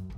you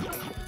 you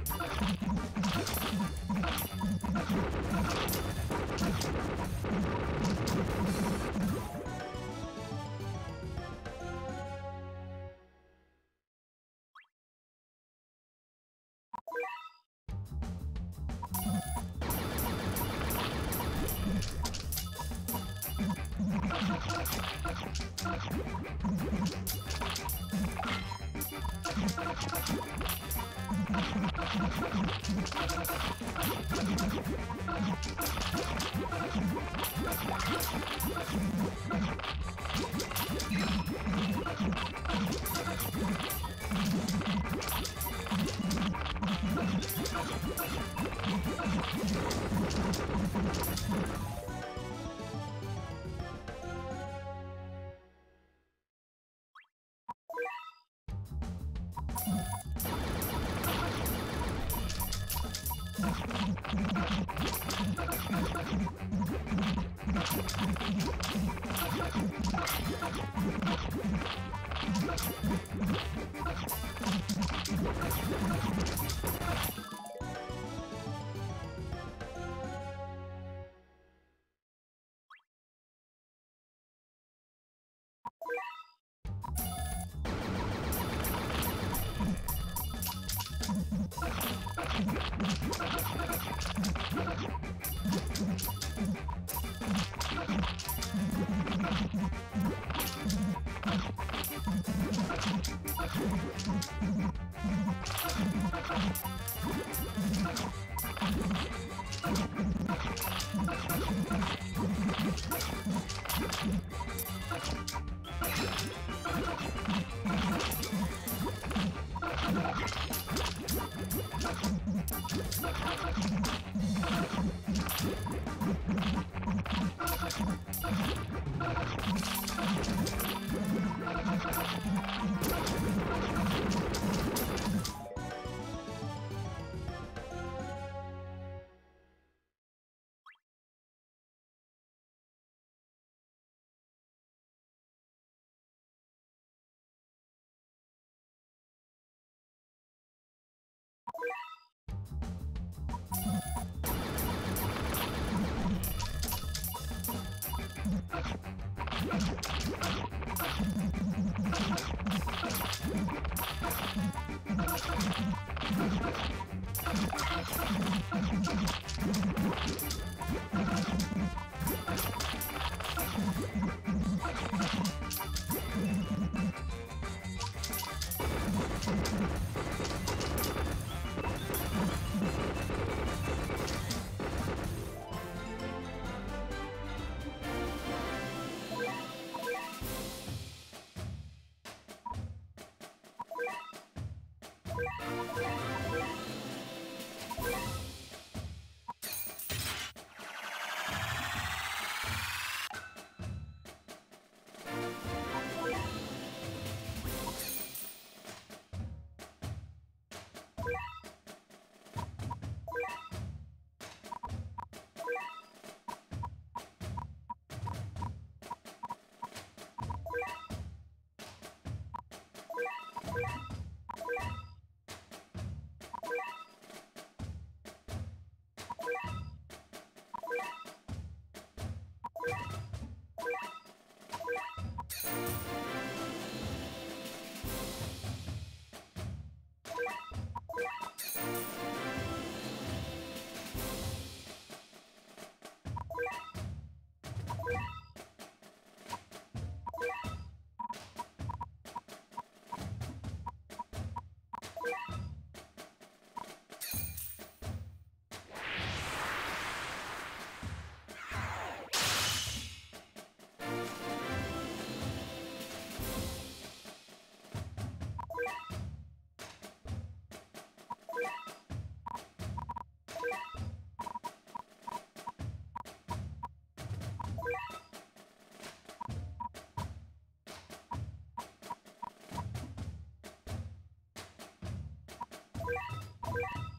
you you you Oh, my God. やった! Thank you.